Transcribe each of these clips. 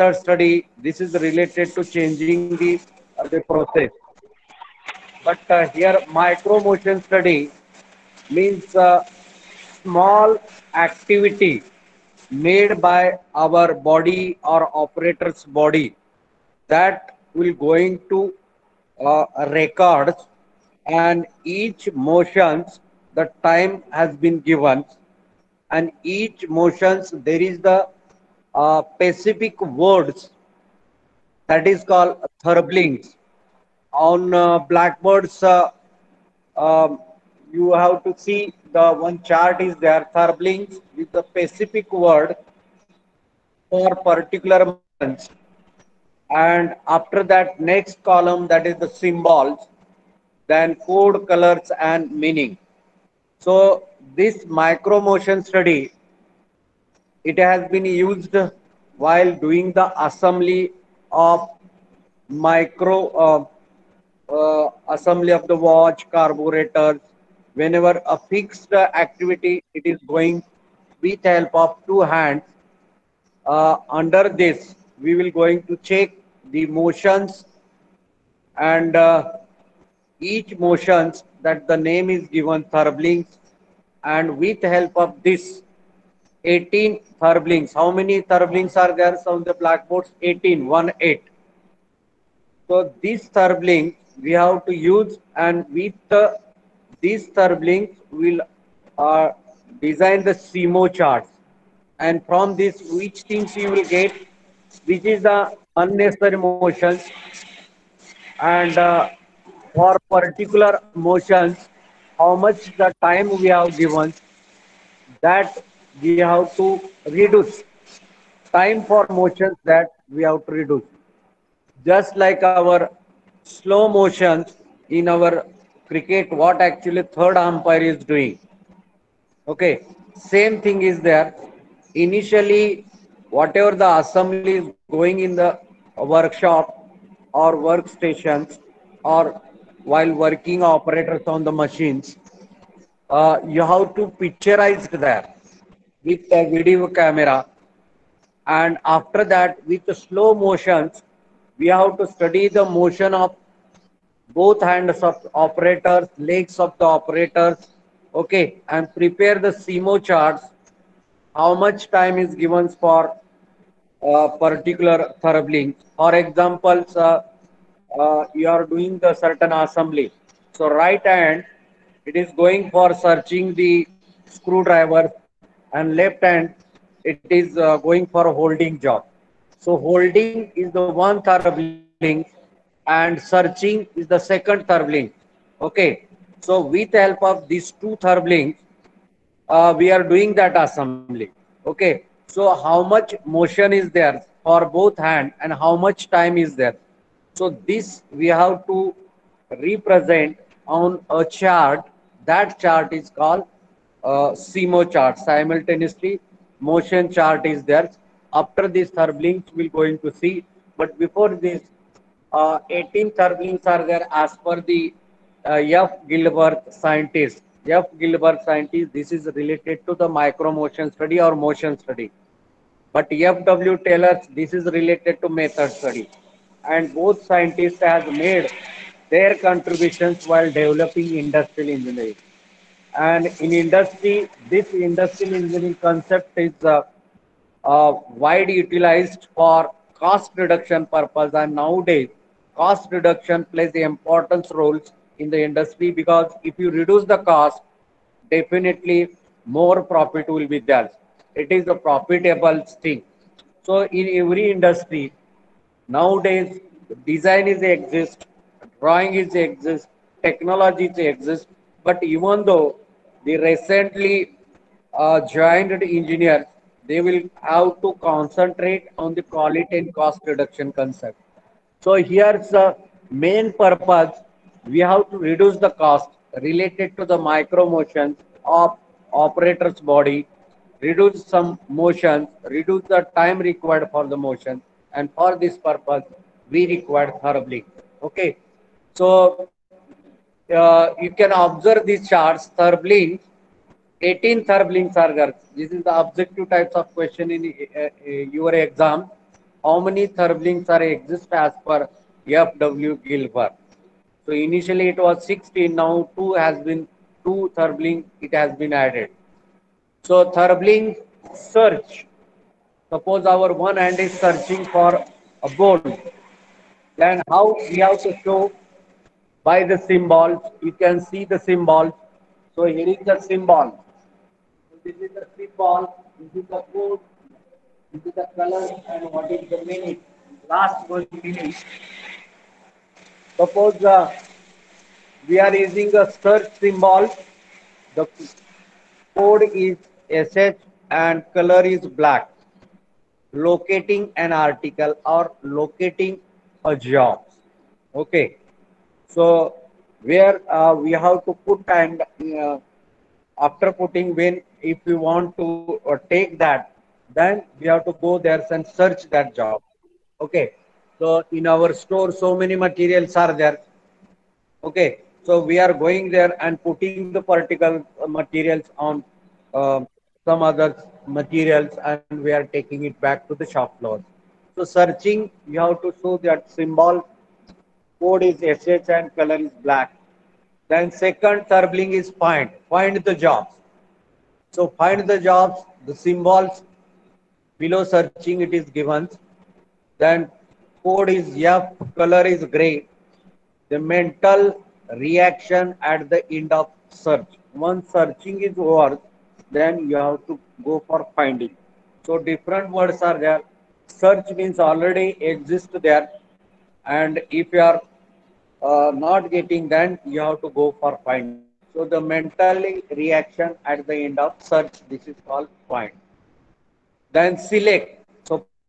study. This is related to changing the, uh, the process. But uh, here micro motion study means uh, small activity made by our body or operator's body that will going to uh, record and each motions the time has been given and each motions there is the uh, specific words that is called thurblings on uh, blackboards uh, um, you have to see the one chart is there thurblings with the specific word for particular months. And after that next column that is the symbols then code colors and meaning. So this micro motion study it has been used while doing the assembly of micro uh, uh, assembly of the watch carburetors. Whenever a fixed activity it is going with help of two hands. Uh, under this we will going to check the motions and uh, each motions that the name is given thurblings. And with help of this 18 thurblings. How many thurblings are there on the blackboards 18 1 8 so these thurblings we have to use and with the, these we will uh, design the SIMO charts. And from this which things you will get? Which is the unnecessary motions and uh, for particular motions how much the time we have given that we have to reduce. Time for motions that we have to reduce. Just like our slow motions in our cricket what actually third umpire is doing. Okay same thing is there. Initially whatever the assembly is going in the workshop or workstations or while working operators on the machines uh, you have to picturize there with a video camera. And after that with the slow motions we have to study the motion of both hands of operators legs of the operators okay and prepare the SIMO charts how much time is given for uh, particular thurblings for examples uh, uh, you are doing the certain assembly. So right hand it is going for searching the screwdriver and left hand it is uh, going for a holding job. So holding is the one thurbling and searching is the second thurbling okay. So with the help of these two thurblings uh, we are doing that assembly. Okay. So how much motion is there for both hand and how much time is there? So this we have to represent on a chart. That chart is called uh, SIMO chart. Simultaneously, motion chart is there. After this, thurblings we're going to see. But before this, uh, 18 thurblings are there as per the uh, F. Gilbert scientist. F. Gilbert scientist, this is related to the micro motion study or motion study. But F.W. Taylor, this is related to method study. And both scientists have made their contributions while developing industrial engineering. And in industry, this industrial engineering concept is uh, uh, wide utilized for cost reduction purpose. And nowadays, cost reduction plays the important roles in the industry because if you reduce the cost, definitely more profit will be there. It is a profitable thing. So in every industry, nowadays, design is exist, drawing is exist, technology is exist. But even though the recently uh, joined engineers, they will have to concentrate on the quality and cost reduction concept. So here's the main purpose. We have to reduce the cost related to the micro motions of operator's body, reduce some motion, reduce the time required for the motion. And for this purpose, we require thoroughly. Okay. So uh, you can observe these charts, thurblings, 18 thurblings are there. This is the objective types of question in uh, uh, your exam. how many Thurblinks are exist as per F.W. Gilbert. So initially it was 16, now 2 has been, 2 Thurblink it has been added. So Thurblink search, suppose our one hand is searching for a ball, then how we have to show by the symbols, you can see the symbol. So here is the symbol. So this is the symbol, this is the code, this is the color and what is the meaning. Last one meaning. Suppose uh, we are using a search symbol. The code is SH and color is black. Locating an article or locating a job. Okay. So where uh, we have to put and uh, after putting when if we want to uh, take that then we have to go there and search that job. Okay. So in our store so many materials are there. Okay. So we are going there and putting the particular materials on uh, some other materials and we are taking it back to the shop floor. So searching you have to show that symbol code is sh and color is black then second Thurbling is find find the jobs so find the jobs the symbols below searching it is given then code is F, color is gray. The mental reaction at the end of search. Once searching is over, then you have to go for finding. So different words are there. Search means already exist there. And if you are uh, not getting, then you have to go for finding. So the mental reaction at the end of search, this is called find. Then select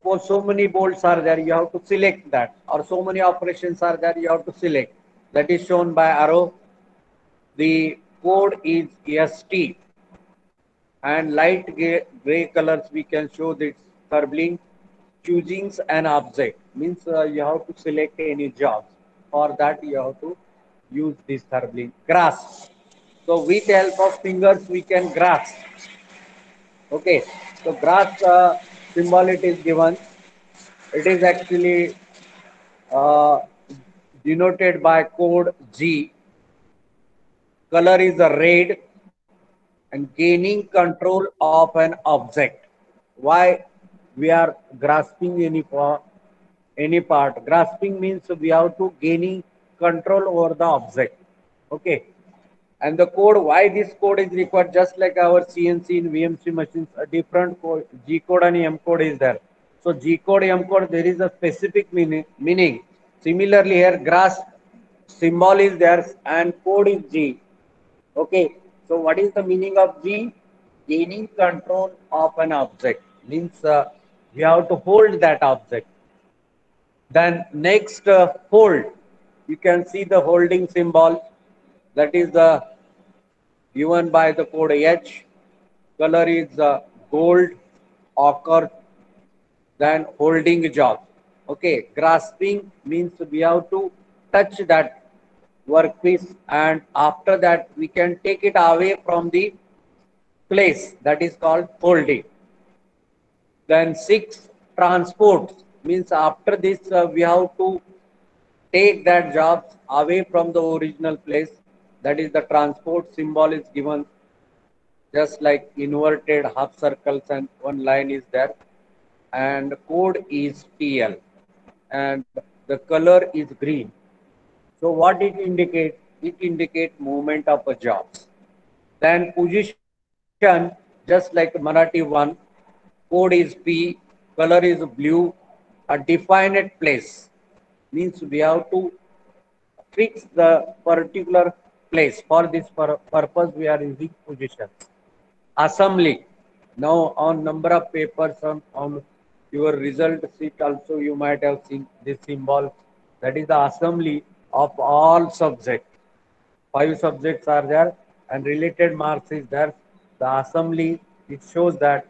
suppose so many bolts are there, you have to select that. Or so many operations are there, you have to select. That is shown by arrow. The code is ST. And light gray, colors, we can show this Thurbling. Choosing an object means uh, you have to select any jobs. For that, you have to use this Thurbling. Grasp. So with the help of fingers, we can grasp. Okay. So grasp uh, symbol it is given. It is actually uh, denoted by code G. Color is a red and gaining control of an object. Why we are grasping any any part. Grasping means we have to gaining control over the object. Okay? And the code why this code is required just like our cnc in vmc machines a different code g code and m code is there. So g code m code there is a specific meaning meaning. Similarly here grasp symbol is there and code is g. Okay? So what is the meaning of g? Gaining control of an object. Means uh, you have to hold that object then next uh, hold you can see the holding symbol that is the given by the code H. Color is uh, gold, ochre, then holding job. Okay, grasping means we have to touch that workpiece and after that we can take it away from the place that is called holding. Then six, transport means after this uh, we have to take that job away from the original place that is the transport symbol is given just like inverted half circles and one line is there and code is TL and the color is green. So what it indicates? It indicates movement of a job. Then position just like Marathi one, code is P, color is blue, a defined place means we have to fix the particular place. For this purpose, we are using position. Assembly. Now, on number of papers on, on your result sheet also, you might have seen this symbol. That is the assembly of all subjects. Five subjects are there and related marks is there. The assembly, it shows that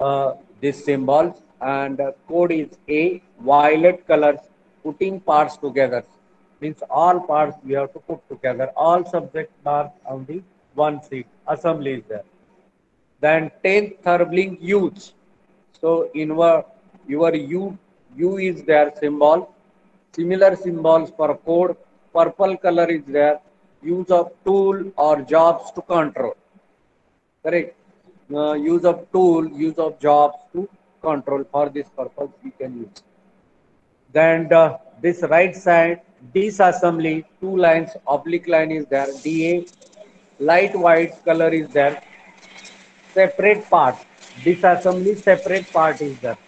uh, this symbol and uh, code is A, violet colors, putting parts together means all parts we have to put together. All subjects are on the one seat. Assembly is there. Then 10th Thurbling use. So in your U, U is their symbol. Similar symbols for code. Purple color is there. Use of tool or jobs to control. Correct. Uh, use of tool, use of jobs to control. For this purpose, we can use. Then uh, this right side disassembly, two lines, oblique line is there. DA, light white color is there. Separate part. Disassembly, separate part is there.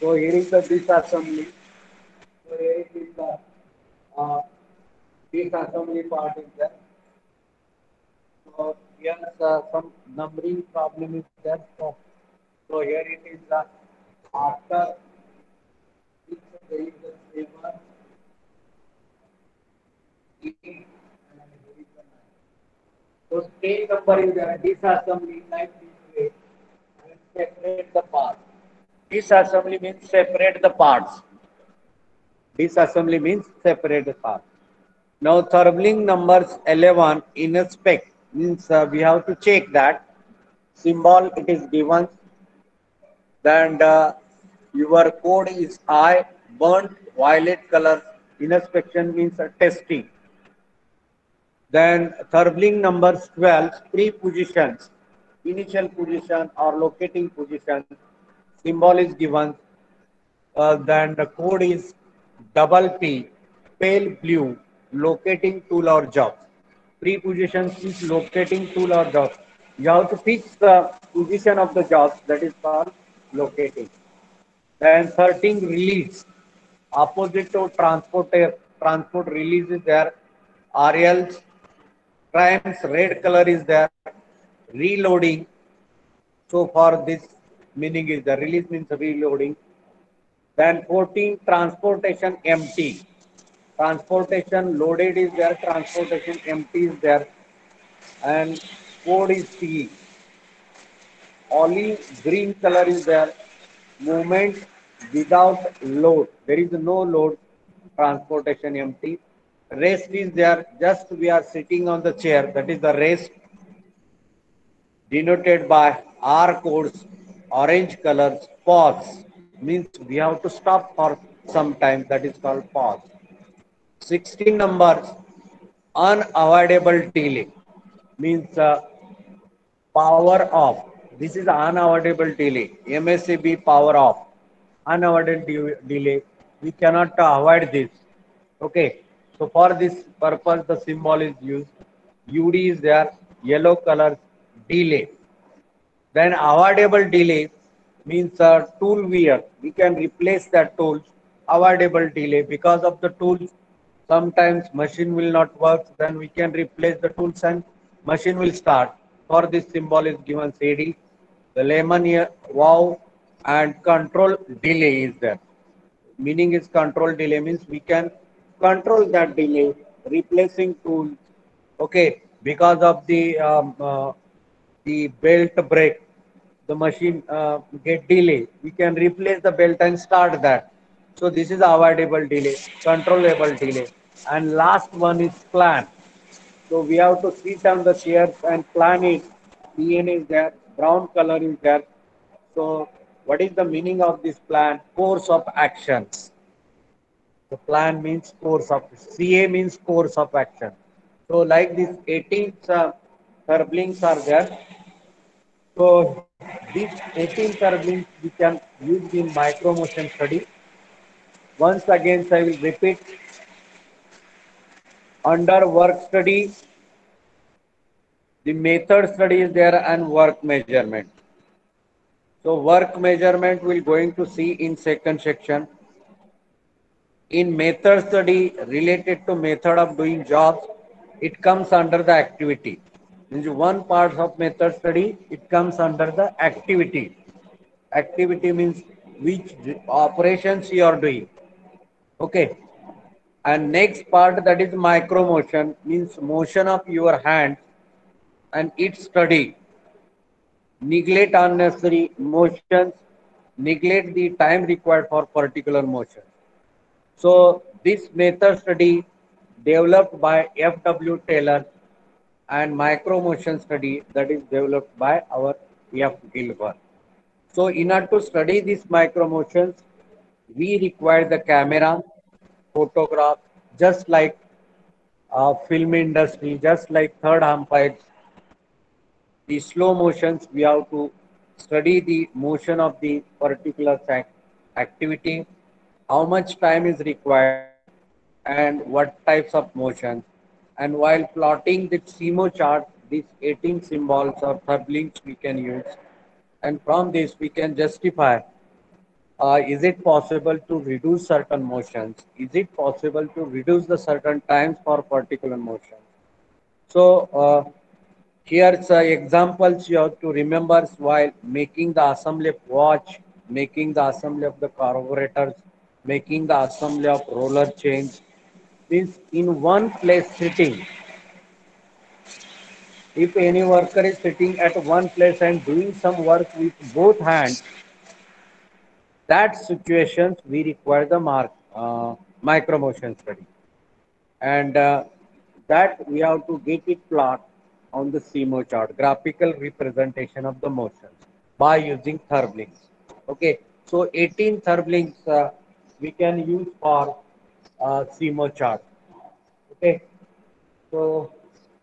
So here is the disassembly. So here is the uh, disassembly part is there. So here uh, some numbering problem is there. So, so here it is the after there is the saver so stage number is there, disassembly like this way and separate the parts. Disassembly means separate the parts. Disassembly means separate the parts. Now Thurbling numbers 11 in a spec means uh, we have to check that symbol it is given then uh, your code is I burnt violet color inspection means testing then Thurbling numbers 12, pre-positions, initial position or locating position, symbol is given. Uh, then the code is double P, pale blue, locating tool or job. Pre-positions is locating tool or job. You have to fix the position of the job that is called locating. Then 13 release, opposite to transport, eh, transport release is there. RLs Triumph's red color is there. Reloading. So for this meaning is the release means reloading. Then 14 transportation empty. Transportation loaded is there. Transportation empty is there. And code is C. Olive green color is there. Movement without load. There is no load. Transportation empty. Rest is there. Just we are sitting on the chair. That is the rest. Denoted by R codes orange colors pause means we have to stop for some time. That is called pause 16 numbers. Unavoidable delay means uh, power off this is unavoidable delay msab power off unavoidable delay we cannot avoid this okay so for this purpose, the symbol is used. UD is there, yellow color, delay. Then avoidable delay means a tool wear. We can replace that tool. Avoidable delay because of the tools. Sometimes machine will not work. Then we can replace the tools and machine will start. For this symbol is given CD. The lemon here, wow, and control delay is there. Meaning is control delay means we can control that delay, replacing tools. Okay, because of the um, uh, the belt break, the machine uh, get delay. We can replace the belt and start that. So this is avoidable delay, controllable delay. And last one is plan. So we have to sit on the chairs and plan it. PN is there, brown color is there. So what is the meaning of this plan? Course of actions. The plan means course of CA means course of action. So like this 18th uh, are there. So these 18 Thurblings we can use in micro motion study. Once again I will repeat. Under work study, the method study is there and work measurement. So work measurement we're going to see in second section in method study related to method of doing jobs, it comes under the activity. Means one part of method study, it comes under the activity. Activity means which operations you are doing. Okay. And next part that is micro motion means motion of your hand and its study. Neglect unnecessary motions, neglect the time required for particular motion. So this method study developed by F.W. Taylor and micro motion study that is developed by our F. Gilbert. So in order to study these micro motions, we require the camera, photograph, just like uh, film industry, just like third umpires, the slow motions, we have to study the motion of the particular activity, how much time is required, and what types of motions. And while plotting the SIMO chart, these 18 symbols or third we can use. And from this, we can justify uh, is it possible to reduce certain motions? Is it possible to reduce the certain times for particular motion? So uh, here's uh, examples you have to remember while making the assembly of watch, making the assembly of the carburetors, making the assembly of roller chains. Means in one place sitting. If any worker is sitting at one place and doing some work with both hands, that situations we require the mark uh, micro motion study and uh, that we have to get it plot on the SIMO chart graphical representation of the motions by using Therblinks okay so 18 Therblinks uh, we can use for uh, SIMO chart. Okay so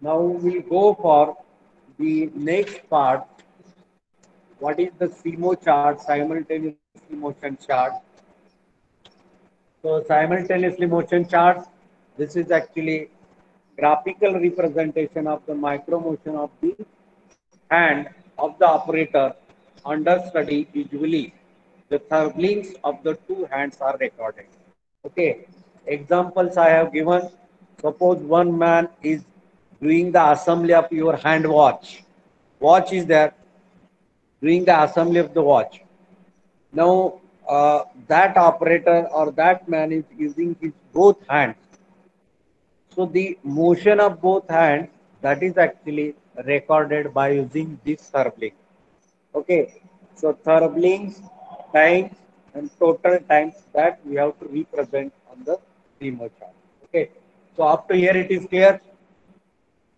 now we go for the next part. What is the SIMO chart simultaneous motion chart. So simultaneously motion charts, this is actually graphical representation of the micro motion of the hand of the operator under study usually the thumblings of the two hands are recorded. Okay, examples I have given. Suppose one man is doing the assembly of your hand watch. Watch is there, doing the assembly of the watch. Now, uh, that operator or that man is using his both hands. So the motion of both hands that is actually recorded by using this Therbling. Okay, so Therblinks times and total times that we have to represent on the SIMO chart. Okay, so up to here it is clear.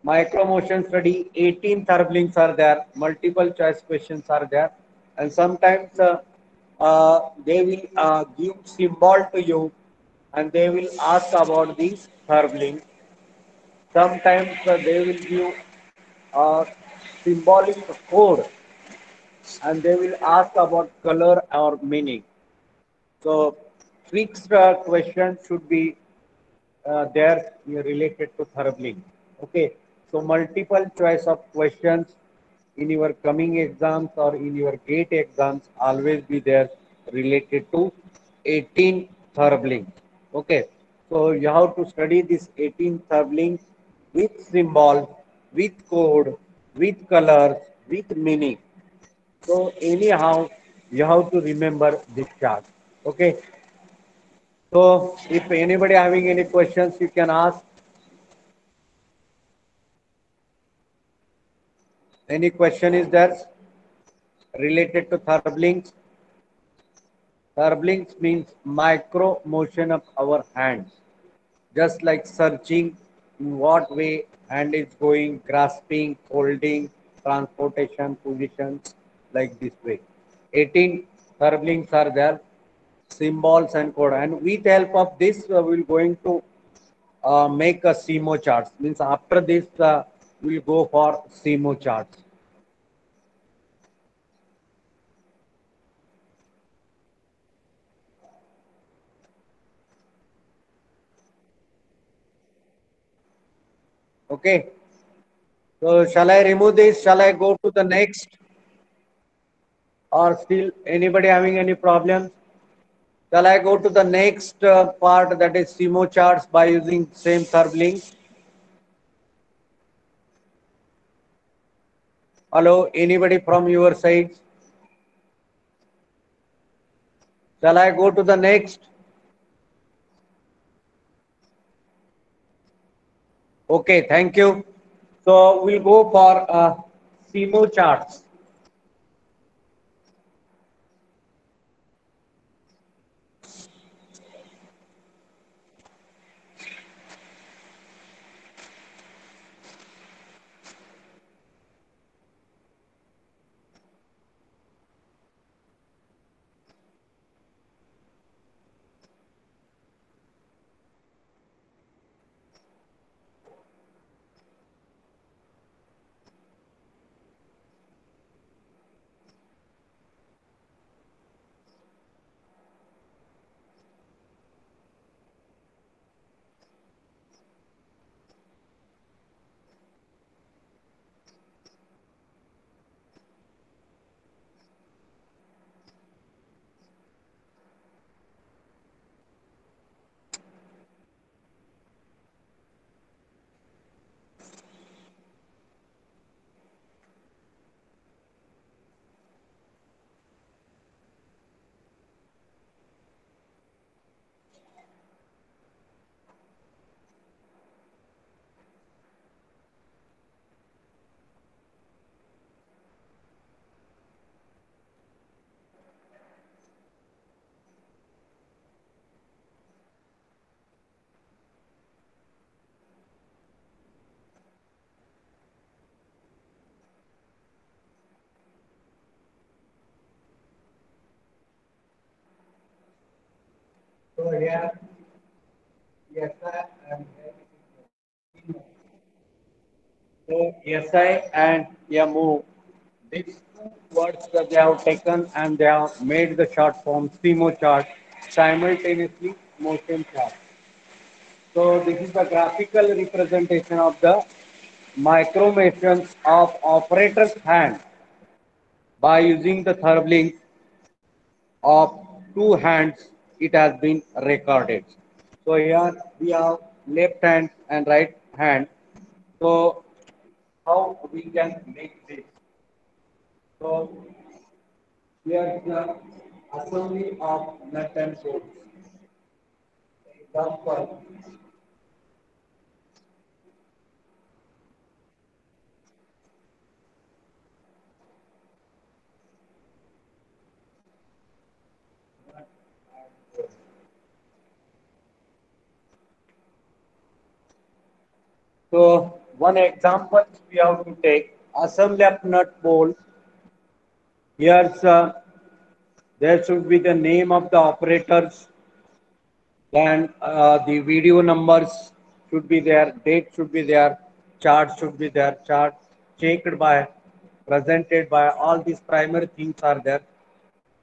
Micro motion study, 18 Therblinks are there, multiple choice questions are there, and sometimes uh, uh, they will uh, give symbol to you and they will ask about this Therbling. Sometimes uh, they will give a symbolic code and they will ask about color or meaning. So fixed uh, question should be uh, there related to Therbling. Okay, so multiple choice of questions in your coming exams or in your gate exams always be there related to 18 Therbling. Okay, so you have to study this 18 Therbling with symbol, with code, with colors, with meaning. So anyhow, you have to remember this chart. Okay. So if anybody having any questions, you can ask. Any question is there related to Therblinks? Therblinks means micro motion of our hands. Just like searching in what way hand is going, grasping, holding, transportation, positions, like this way. 18 Therblinks are there, symbols and code. And with help of this, uh, we're going to uh, make a SIMO charts. Means after this, uh, we'll go for SIMO charts. Okay. So shall I remove this? Shall I go to the next? Or still anybody having any problems? Shall I go to the next uh, part that is SIMO charts by using same Therbling? Hello, anybody from your side? Shall I go to the next? Okay, thank you. So we'll go for uh, SIMO charts. So here, yes, and so SI and MO, these two words that they have taken and they have made the short form SIMO chart simultaneously motion chart. So this is the graphical representation of the micromotions of operator's hand by using the thurblings of two hands it has been recorded. So here we have left hand and right hand. So how we can make this? So here is the assembly of nut and bolts. Example. So one example we have to take assembly of nut bolt. Here's there should be the name of the operators. Then uh, the video numbers should be there, date should be there, chart should be there, chart checked by, presented by, all these primary things are there.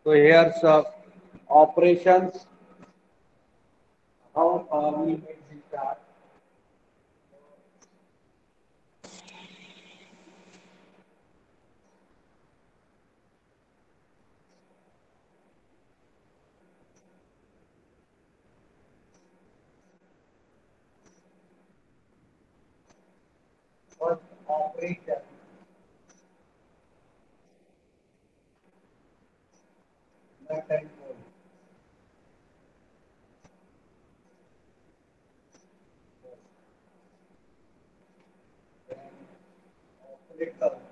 So here's uh, operations, how uh, we make the chart. First operation. Left and right. Operator.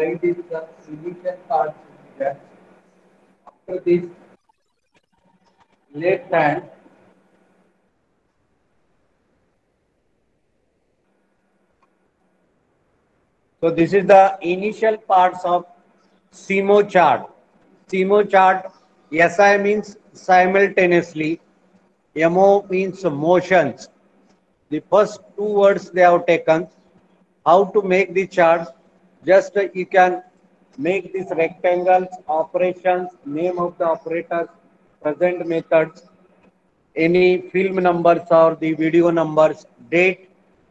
Right is the initial part. After this, left hand So this is the initial parts of SIMO chart. SIMO chart, SI means simultaneously, MO means motions. The first two words they have taken. How to make the chart? Just uh, you can make these rectangles, operations, name of the operators, present methods, any film numbers or the video numbers, date,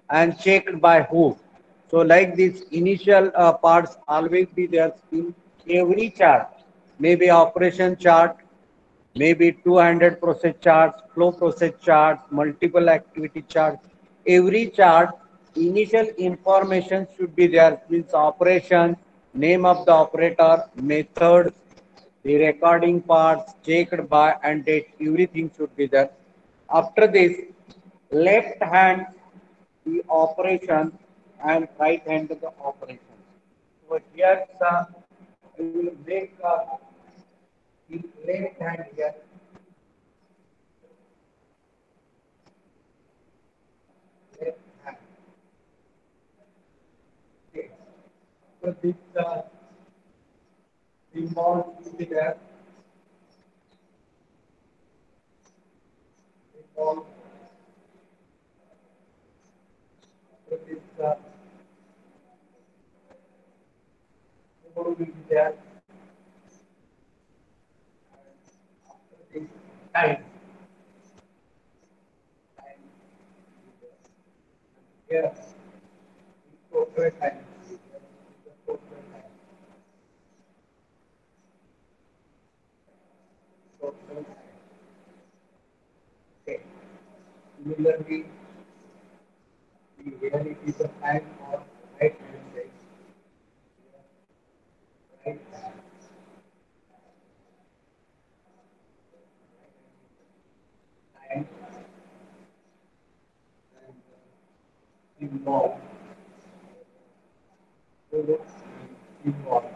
and checked by who. So like these initial uh, parts always be there in every chart, maybe operation chart, maybe 200 process charts, flow process charts, multiple activity charts. Every chart, initial information should be there, means operation, name of the operator, method, the recording parts, checked by and date, everything should be there. After this, left hand, the operation and right hand the operation. So here, uh, we will make uh, the left hand here. Left hand. Okay. So this uh, symbol will be there. Symbol. So this uh, will be there. After this time. Time. Here. Total time. Similarly, here it is a hand or right hand side. Right hand. And, and involved. Involved.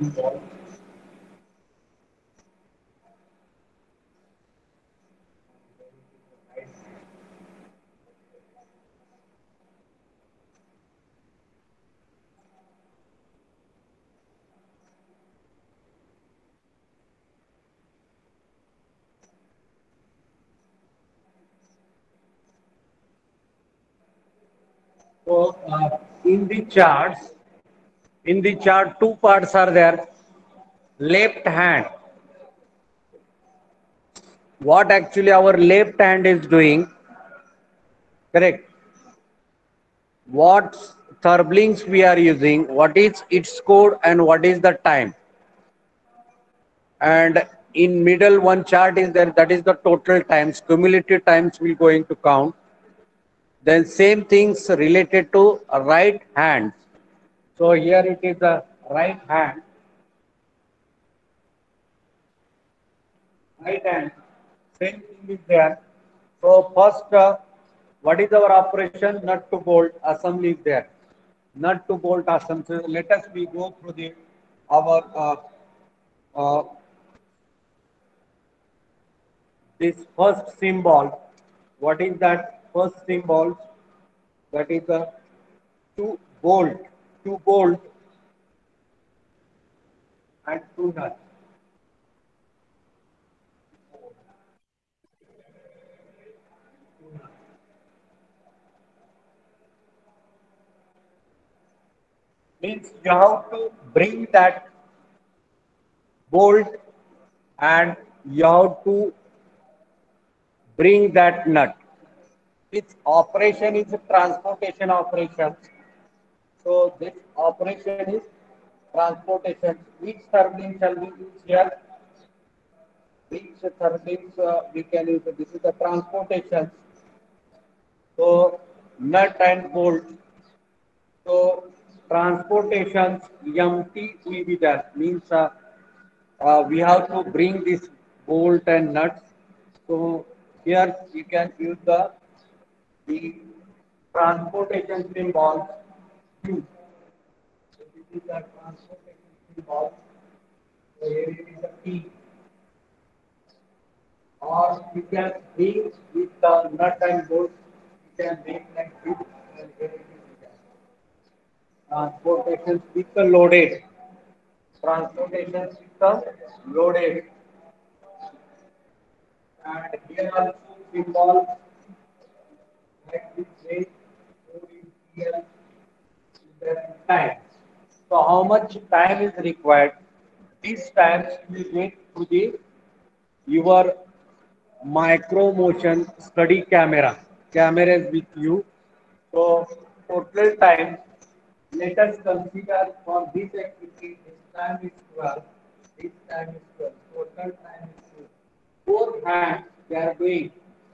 Involved. So uh, in the charts, in the chart, two parts are there. Left hand. What actually our left hand is doing? Correct. What therblings we are using? What is its code and what is the time? And in middle one chart is there. That is the total times. Cumulative times we going to count then same things related to right hand. So here it is the right hand. Right hand. Same thing is there. So first, uh, what is our operation? Nut to bolt assembly is there. Nut to bolt assembly. Let us we go through the our uh, uh, this first symbol. What is that? First symbol that is the two bolt, two bolt and two nuts. Means you have to bring that bolt and you have to bring that nut its operation is transportation operation. So this operation is transportation. Which turbine shall we use here? Which turbines uh, we can use? This is the transportation. So nut and bolt. So transportations MT will be there. Means uh, uh, we have to bring this bolt and nuts. So here you can use the the transportation symbol Q. So this is the transportation symbol. So here it is a P. Or you can bring with the nut and bolt, you can make like this and here it is transportation system loaded. Transportation system loaded. And here also symbol time. So how much time is required? This time you need to the your micro motion study camera. Camera is with you. So total time. Let us consider for this activity. This time is 12. This time is 12. Total time is 12. Four hands they are doing.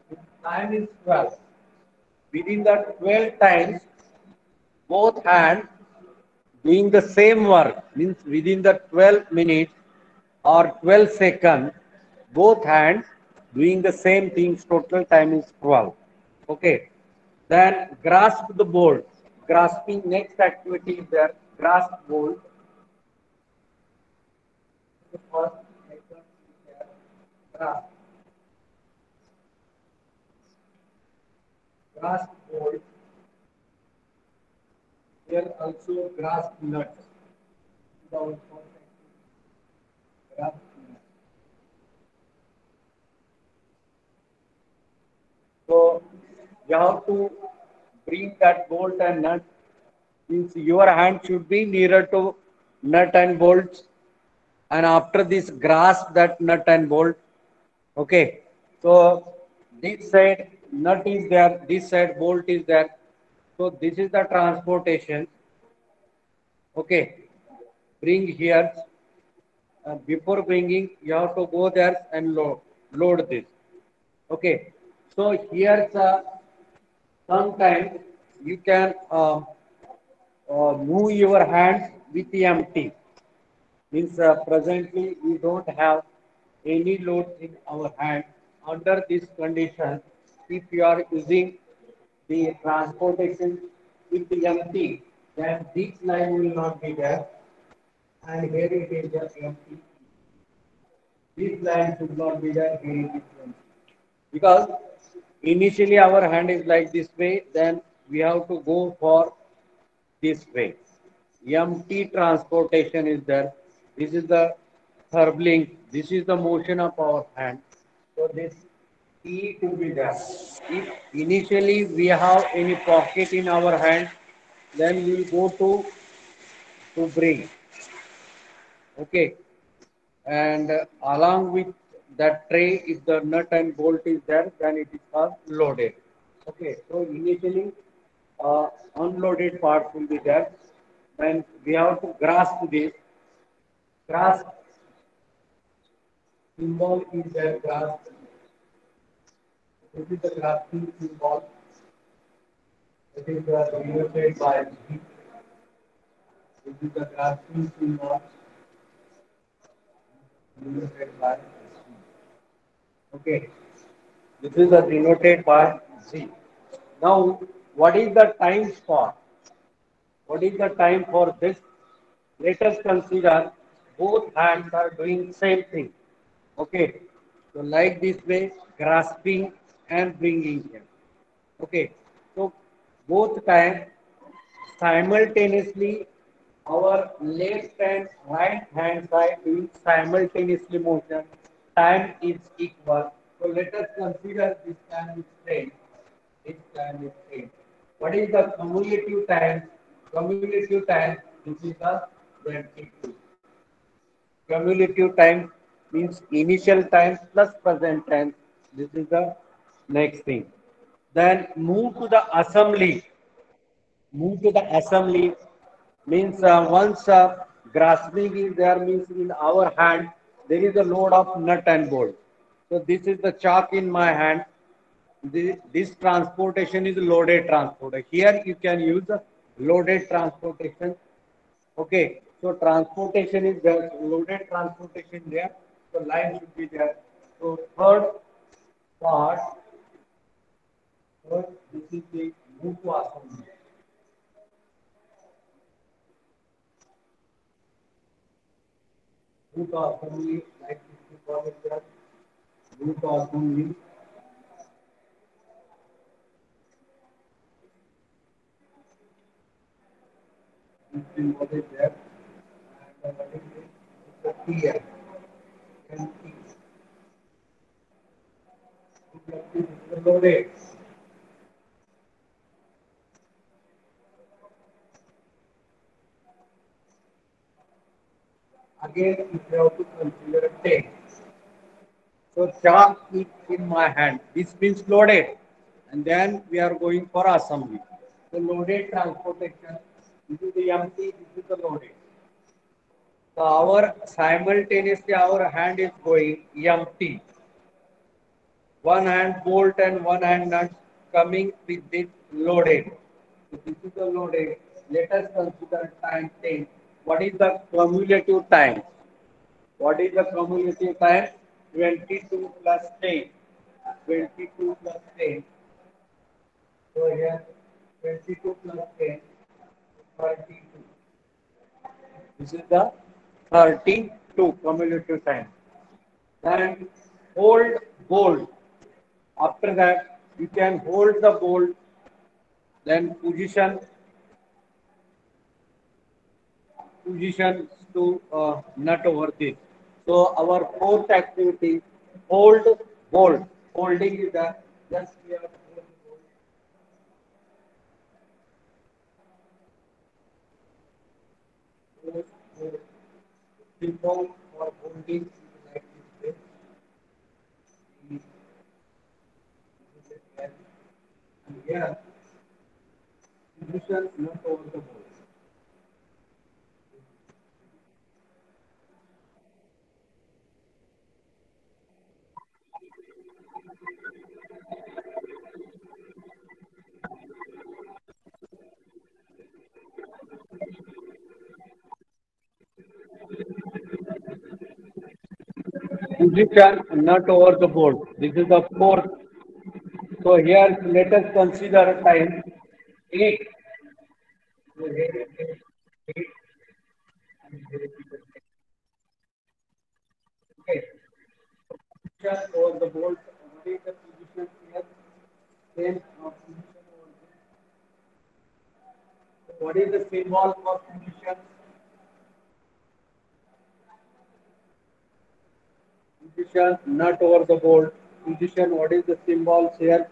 This time is 12 within the 12 times both hands doing the same work means within the 12 minutes or 12 seconds both hands doing the same things total time is 12 okay. Then grasp the bolt. Grasping next activity is there. Grasp bolt. The first grasp grasp bolt. Here also grasp nut. Grasp nut. So you have to bring that bolt and nut. Means your hand should be nearer to nut and bolts. And after this, grasp that nut and bolt. Okay. So this side nut is there, this side bolt is there. So this is the transportation. Okay, bring here uh, before bringing, you have to go there and load, load this. Okay. So here's uh, sometimes you can uh, uh, move your hands with the empty. Means uh, presently we don't have any load in our hand. Under this condition, if you are using the transportation with the empty, then this line will not be there. And here it is just empty. This line should not be there, here it is empty. Because initially our hand is like this way, then we have to go for this way. Empty transportation is there. This is the therblig. This is the motion of our hand. So this E to be there. If initially we have any pocket in our hand, then we will go to to bring. Okay. And along with that tray, if the nut and bolt is there, then it is called loaded. Okay. So initially, uh, unloaded parts will be there. Then we have to grasp this. Grasp symbol is there. Grasp. This is the grasping symbol. It is uh, denoted by G. This is the grasping symbol. Denoted by G. Okay. This is the denoted by Z. Now, what is the time for? What is the time for this? Let us consider both hands are doing same thing. Okay. So like this way, grasping and bringing here. Okay. So both time simultaneously our left and right hand side doing simultaneously motion. Time is equal. So let us consider this time is same. This time is same. What is the cumulative time? Cumulative time, this is the 22. Cumulative time means initial time plus present time. This is the next thing. Then move to the assembly. Move to the assembly means uh, once uh, grasping is there means in our hand there is a load of nut and bolt. So this is the chalk in my hand the, this transportation is loaded transportation. Here you can use loaded transportation. Okay, so transportation is there, loaded transportation there. So line should be there. So third part, third, this is the move to assembly. Move to assembly, like this we call it there. Move to assembly. symbol is there. And what is it? It's a TN. And T. This is Again, if you have to consider 10. So chalk is in my hand. This means loaded. And then we are going for assembly. The loaded transportation this is the empty, this is the loaded. So our simultaneously our hand is going empty. One hand bolt and one hand nut coming with this loaded. So this is the loaded. Let us consider time 10. What is the cumulative time? What is the cumulative time? 22 plus 10. 22 plus 10. So here 22 plus 10. 32. This is the 32 cumulative time. And hold bolt. After that, you can hold the bolt, then position position to uh, nut over this. So our fourth activity, hold bolt. Holding is the just we are people or holding like this way. And here, position not over the ball. Position not over the board. This is the fourth. So here let us consider time eight. Okay. Position over the board. What is the position here? Same position over there. What is the symbol for position? Position not over the board. Position, what is the symbol here?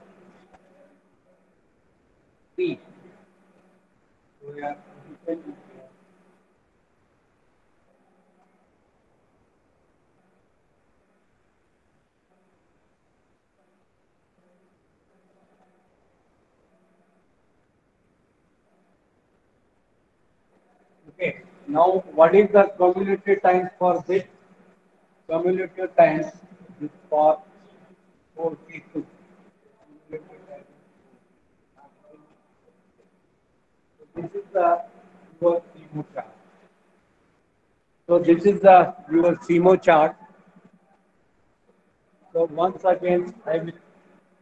P. Okay. Now, what is the cumulative time for this? Cumulative time is for 42. Cumulative time. So this is the your SIMO chart. So this is the your SIMO chart. So once again, I will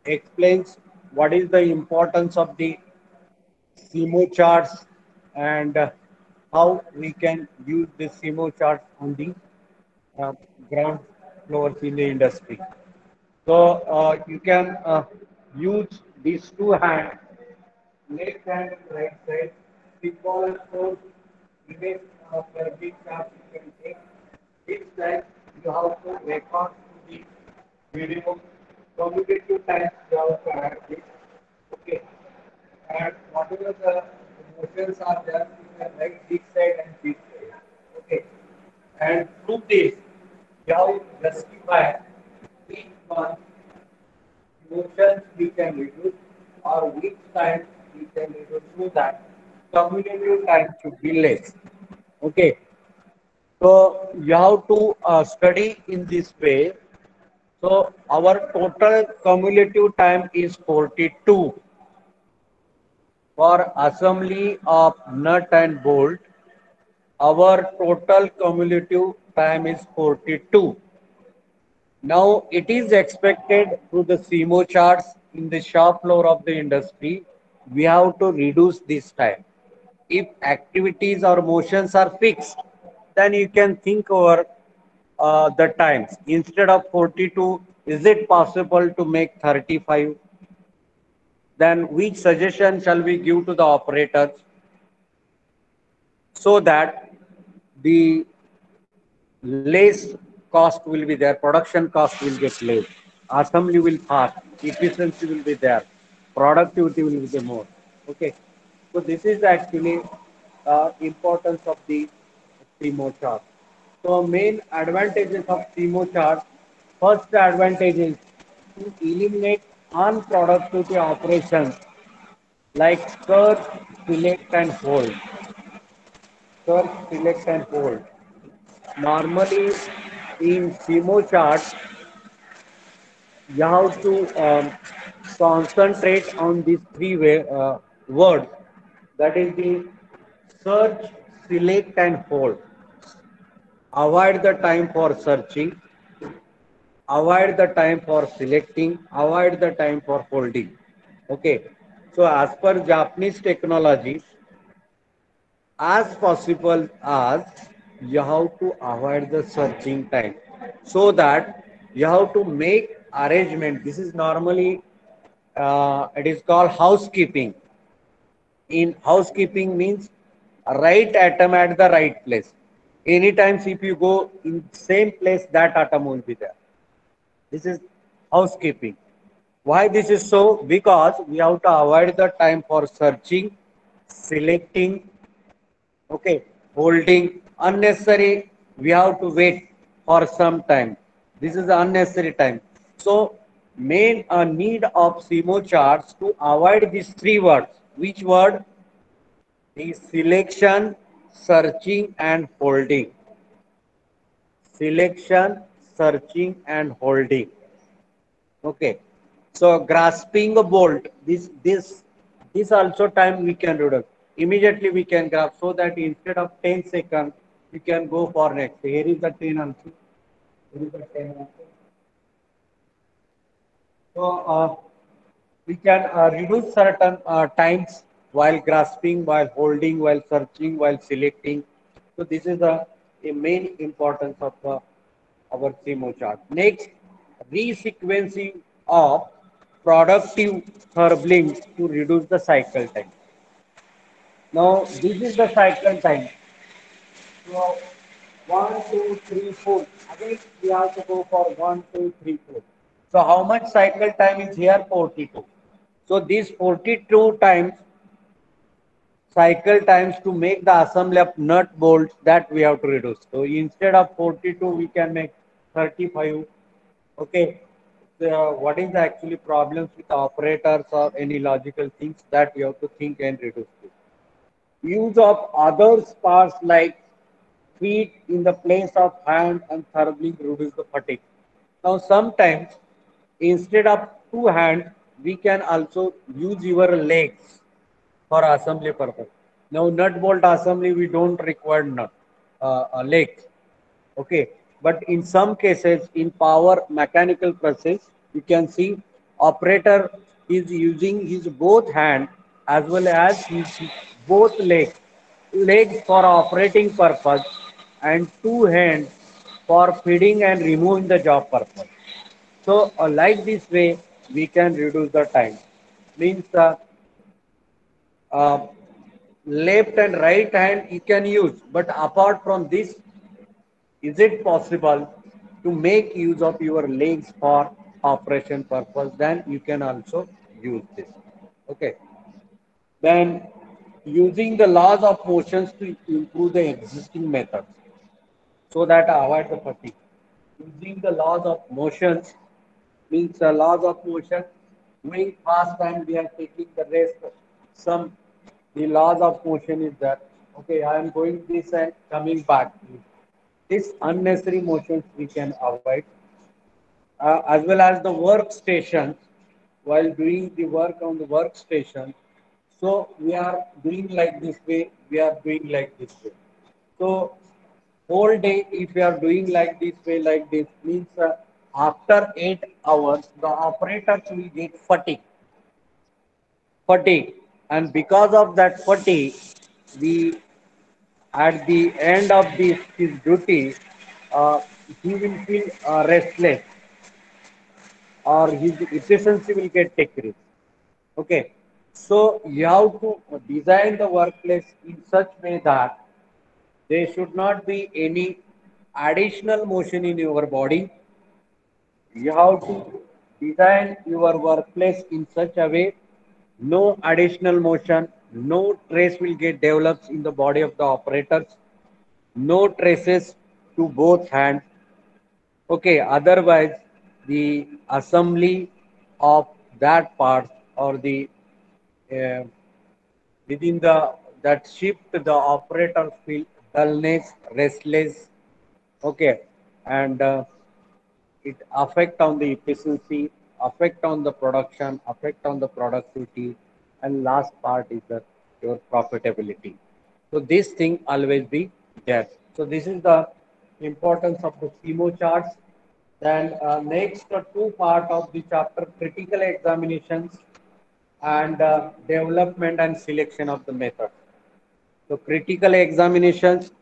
explain what is the importance of the SIMO charts and how we can use the SIMO charts on the ground floors in the industry. So uh, you can uh, use these two hands, left hand and right side. Symbol for image of the big chart you can take. Each time you have to record to the video. Commutative times you have to add this. Okay. And whatever the motions are there, you can write big side and big side. Okay. And through this, to justify each one motions we can reduce or which time we can reduce so that cumulative time should be less. Okay. So you have to uh, study in this way. So our total cumulative time is 42 for assembly of nut and bolt. Our total cumulative time is 42. Now it is expected through the SIMO charts in the shop floor of the industry, we have to reduce this time. If activities or motions are fixed, then you can think over uh, the times. Instead of 42, is it possible to make 35? Then which suggestion shall we give to the operators so that the less cost will be there, production cost will get less, assembly will fast, efficiency will be there, productivity will be more. Okay, so this is actually uh, importance of the SIMO chart. So main advantages of SIMO chart, first advantage is to eliminate unproductivity operations like search, select and hold. Search, select and hold. Normally in SIMO chart, you have to um, concentrate on these three way, uh, words. That is the search, select and hold. Avoid the time for searching. Avoid the time for selecting. Avoid the time for holding. Okay. So as per Japanese technology, as possible as you have to avoid the searching time. So that you have to make arrangement. This is normally uh, it is called housekeeping. In housekeeping means right atom at the right place. Anytime if you go in same place that atom will be there. This is housekeeping. Why this is so? Because we have to avoid the time for searching selecting okay holding unnecessary we have to wait for some time. This is unnecessary time. So main uh, need of SIMO charts to avoid these three words. Which word? The selection searching and holding. Selection searching and holding. Okay so grasping a bolt this this this also time we can reduce immediately we can grab so that instead of 10 seconds, you can go for next. Here is the 10 also. So uh, we can uh, reduce certain uh, times while grasping, while holding, while searching, while selecting. So this is a main importance of uh, our SIMO chart. Next, resequencing of productive therbligs to reduce the cycle time. Now, this is the cycle time. So, one, two, three, four. Again, we have to go for one, two, three, four. So, how much cycle time is here? 42. So, these 42 times cycle times to make the assembly of nut bolts that we have to reduce. So, instead of 42, we can make 35. Okay. So, what is actually problems with operators or any logical things that we have to think and reduce use of other parts like feet in the place of hand and thoroughly reduce the fatigue. Now, sometimes instead of two hands, we can also use your legs for assembly purpose. Now, nut bolt assembly, we don't require nut, uh, uh, legs. Okay. But in some cases, in power mechanical process, you can see operator is using his both hand as well as both legs, legs for operating purpose and two hands for feeding and removing the job purpose. So uh, like this way, we can reduce the time. Means uh, uh, left and right hand you can use, but apart from this, is it possible to make use of your legs for operation purpose? Then you can also use this. Okay. Then using the laws of motions to improve the existing methods so that avoid the fatigue. Using the laws of motions means the laws of motion going fast and we are taking the rest. Some the laws of motion is that okay, I am going this and coming back. This unnecessary motions we can avoid. Uh, as well as the workstation while doing the work on the workstation so we are doing like this way, we are doing like this way. So whole day, if we are doing like this way, like this, means uh, after eight hours, the operators will get fatigue. Fatigue. And because of that fatigue, we, at the end of this his duty, uh, he will feel uh, restless or his efficiency will get decreased. Okay. So you have to design the workplace in such a way that there should not be any additional motion in your body. You have to design your workplace in such a way no additional motion, no trace will get developed in the body of the operators, no traces to both hands. Okay, otherwise the assembly of that part or the uh, within the that shift the operator feel dullness restless okay and uh, it affect on the efficiency affect on the production affect on the productivity and last part is the your profitability. So this thing always be there. So this is the importance of the SIMO charts. Then uh, next uh, two part of the chapter critical examinations and uh, development and selection of the method. So critical examinations.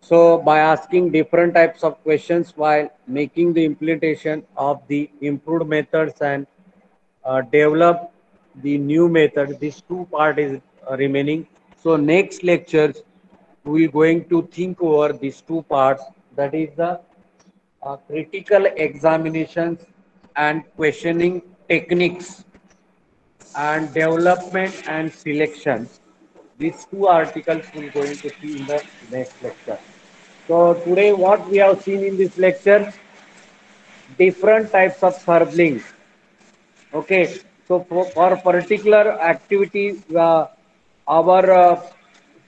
So by asking different types of questions while making the implementation of the improved methods and uh, develop the new method, these two part is uh, remaining. So next lectures, we are going to think over these two parts. That is the uh, critical examinations and questioning techniques and development and selection. These two articles we're going to see in the next lecture. So today what we have seen in this lecture, different types of therbligs. Okay, so for, for particular activity, uh, our uh,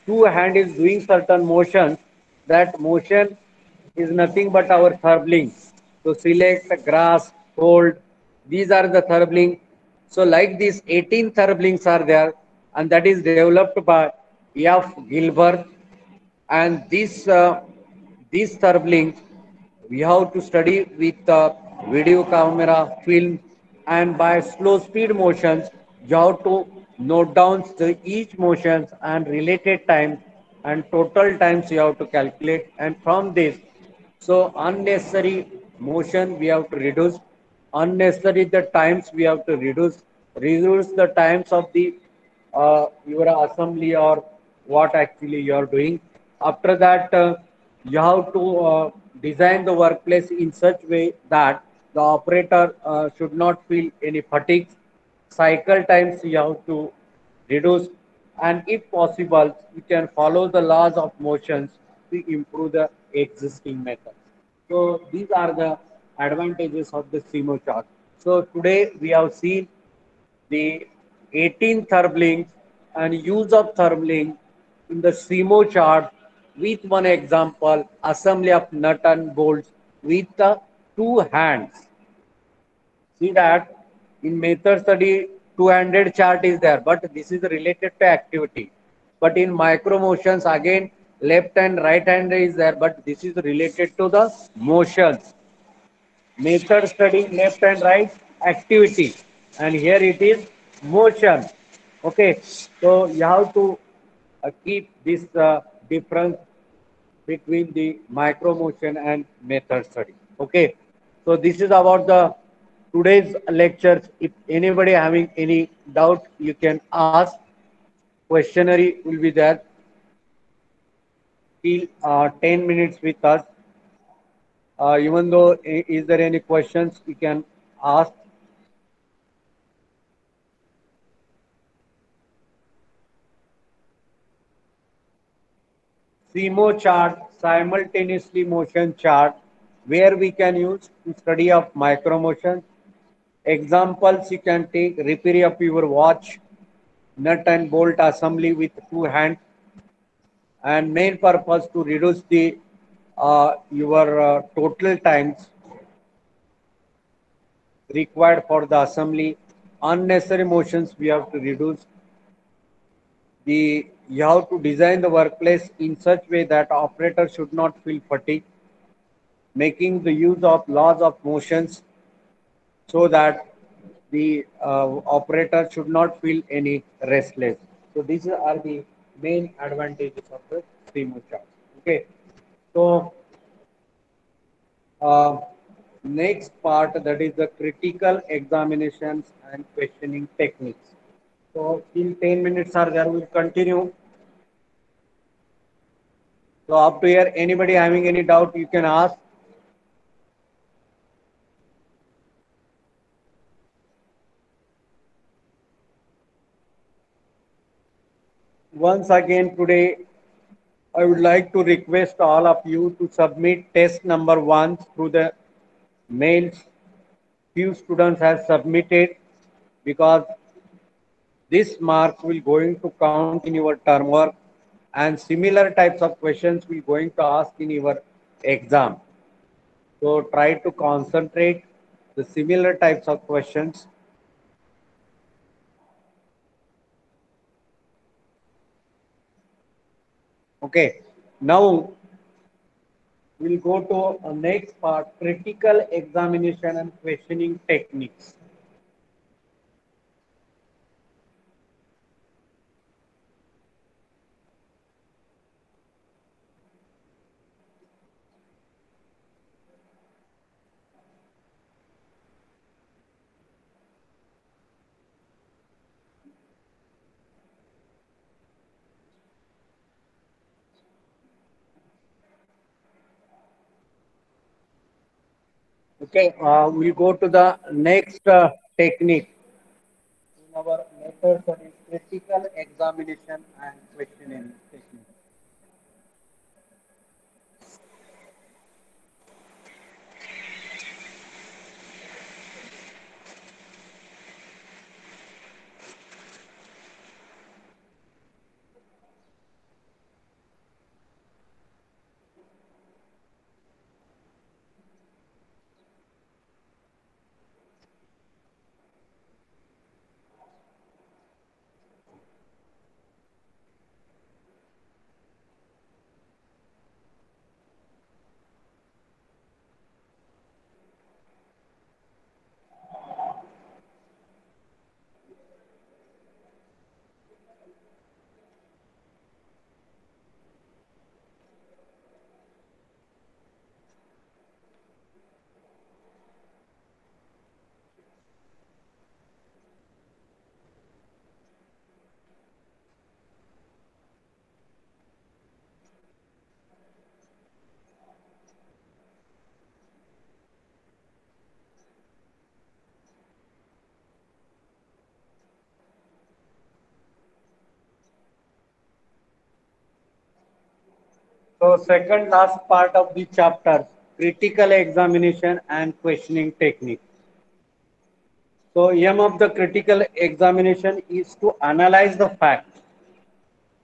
two hand is doing certain motions. That motion is nothing but our therblig. So select, grasp, hold. These are the therblig so like these 18 therbligs are there and that is developed by F. Gilbreth. And this uh, these therbligs we have to study with uh, video camera film and by slow speed motions you have to note down the each motions and related time and total times you have to calculate. And from this so unnecessary motion we have to reduce unnecessary the times we have to reduce reduce the times of the uh, your assembly or what actually you are doing. After that uh, you have to uh, design the workplace in such way that the operator uh, should not feel any fatigue. Cycle times you have to reduce. And if possible you can follow the laws of motions to improve the existing methods so these are the advantages of the SIMO chart so today we have seen the 18 therblig and use of therblig in the SIMO chart with one example assembly of nut and bolts with the two hands. See that in method study two-handed chart is there but this is related to activity. But in micro motions again left and right hand is there but this is related to the motions method studying left and right activity. And here it is motion. Okay so you have to uh, keep this uh, difference between the micro motion and method study. Okay so this is about the today's lectures. If anybody having any doubt you can ask. Questionnaire will be there. Till uh, 10 minutes with us uh, even though is there any questions you can ask SIMO chart, simultaneously motion chart, where we can use to study of micro motion. Examples you can take repair of your watch, nut and bolt assembly with two hands, and main purpose to reduce the your uh, total times required for the assembly. Unnecessary motions we have to reduce. The you have to design the workplace in such way that operator should not feel fatigue, making the use of laws of motions so that the uh, operator should not feel any restless. So these are the main advantages of the SIMO chart. Okay. So uh, next part that is the critical examinations and questioning techniques. So till 10 minutes are there, we'll continue. So up to here, anybody having any doubt, you can ask. Once again today, I would like to request all of you to submit test number one through the mails. Few students have submitted because this marks will going to count in your term work and similar types of questions will going to ask in your exam. So try to concentrate the similar types of questions. Okay, now we'll go to a next part, critical examination and questioning techniques. Okay, uh, we'll go to the next uh, technique. In our method is critical examination and questioning So second last part of the chapter, critical examination and questioning technique. So aim of the critical examination is to analyze the fact.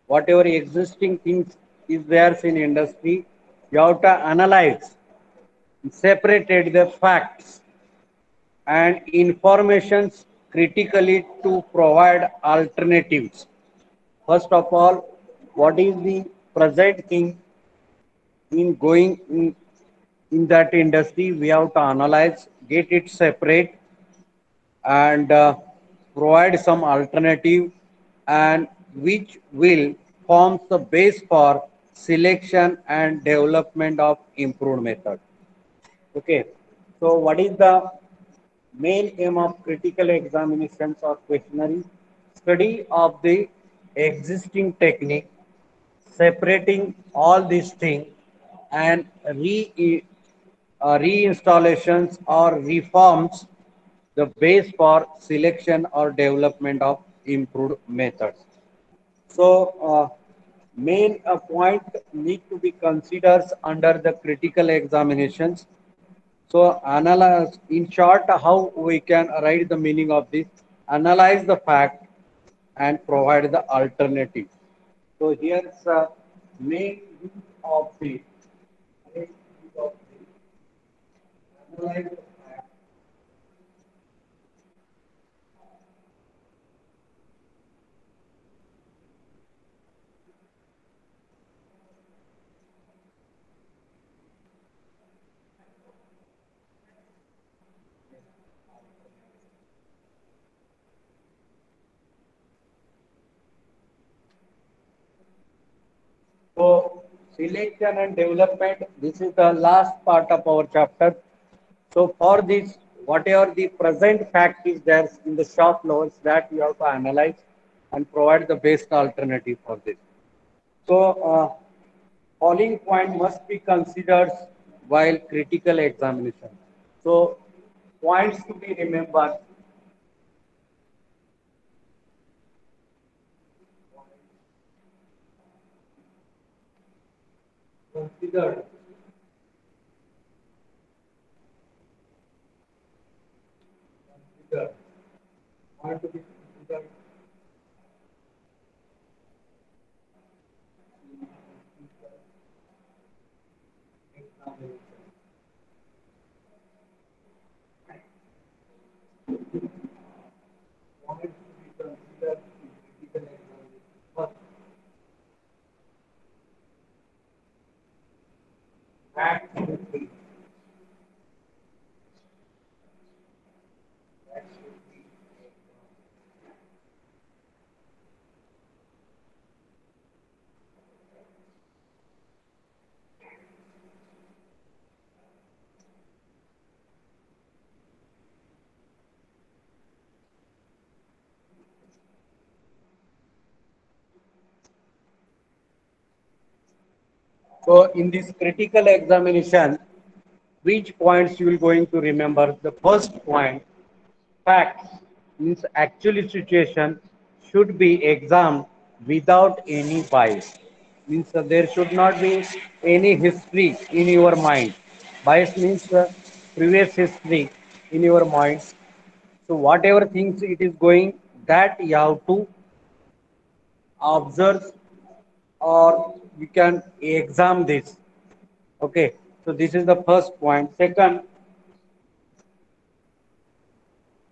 Whatever existing things is there in industry, you have to analyze, separated the facts and informations critically to provide alternatives. First of all, what is the present thing in going in, in that industry? We have to analyze, get it separate, and uh, provide some alternative, and which will form the base for selection and development of improved method. Okay, so what is the main aim of critical examinations or questionnaire? Study of the existing technique, separating all these things and re, uh, reinstallations or reforms the base for selection or development of improved methods. So, uh, main uh, point need to be considered under the critical examinations. So, analyze in short how we can write the meaning of this, analyze the fact and provide the alternative. So, here's the main use of the, main use of So selection and development, this is the last part of our chapter. So for this, whatever the present fact is there in the shop floors that you have to analyze and provide the best alternative for this. So uh, following point must be considered while critical examination. So points to be remembered considered are to be considered Points to be considered in critical examination. First, Fact should be. That should be. So in this critical examination, which points you will going to remember? The first point, facts means actually situation should be examined without any bias. Means uh, there should not be any history in your mind. Bias means uh, previous history in your mind. So whatever things it is going, that you have to observe or you can examine this. Okay, so this is the first point. Second,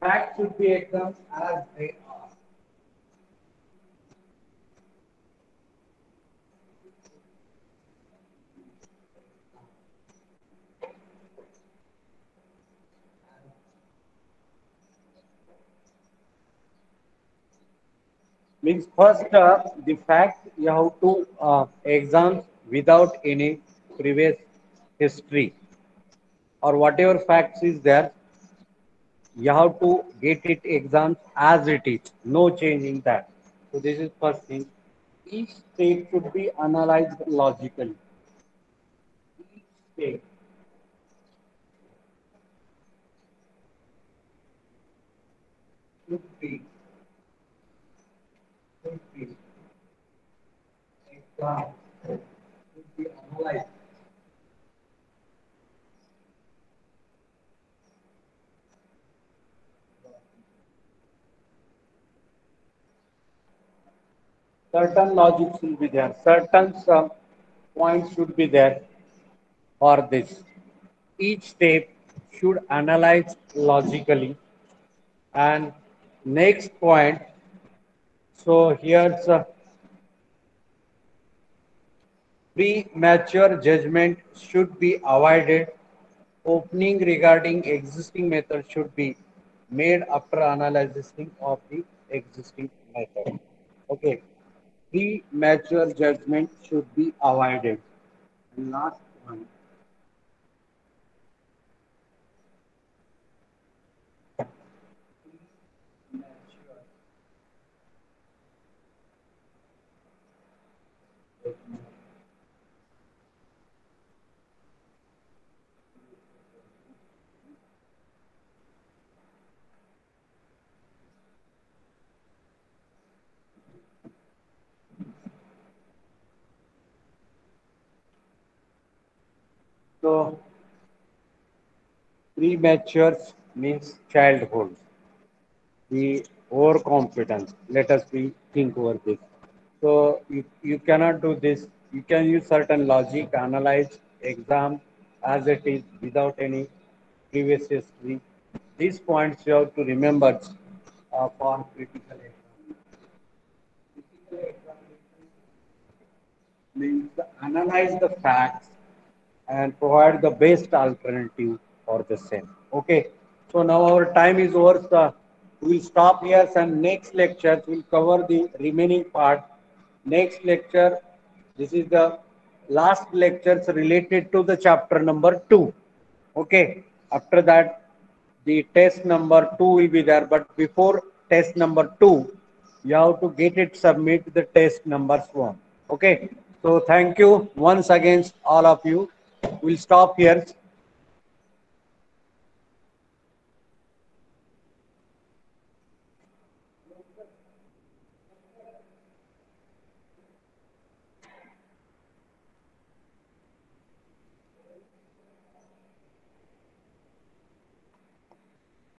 facts should be examined as they are. Means first uh, the fact you have to uh, exam without any previous history or whatever facts is there you have to get it exams as it is. No change in that. So this is first thing. Each state should be analyzed logically. Each state. Should be be analyzed. Certain logics will be there, certain some points should be there for this. Each step should analyze logically and next point so here's a premature judgment should be avoided. Opening regarding existing method should be made after analyzing of the existing method. Okay premature judgment should be avoided. And last one. So, premature means childhood. The overconfidence. Let us be think over this. So you, you cannot do this. You can use certain logic, analyze exam as it is without any previous history. These points you have to remember uh, for critical exam. Critical examination means analyze the facts and provide the best alternative for the same. Okay. So now our time is over. So we'll stop here and next lecture we'll cover the remaining part. Next lecture, this is the last lectures related to the chapter number two. Okay. After that, the test number two will be there. But before test number two, you have to get it submit the test numbers one. Okay. So thank you once again, all of you. We'll stop here.